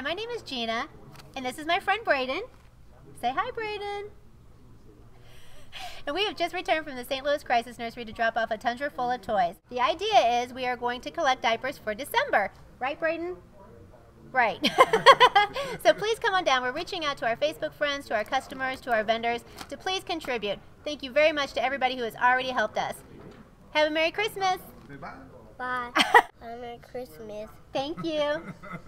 Hi, my name is Gina, and this is my friend Braden. Say hi, Braden. And we have just returned from the St. Louis Crisis Nursery to drop off a tundra full of toys. The idea is we are going to collect diapers for December. Right, Braden? Right. so please come on down. We're reaching out to our Facebook friends, to our customers, to our vendors to please contribute. Thank you very much to everybody who has already helped us. Have a Merry Christmas. Bye. Bye. Merry Christmas. Thank you.